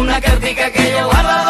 una cartica que yo guardo.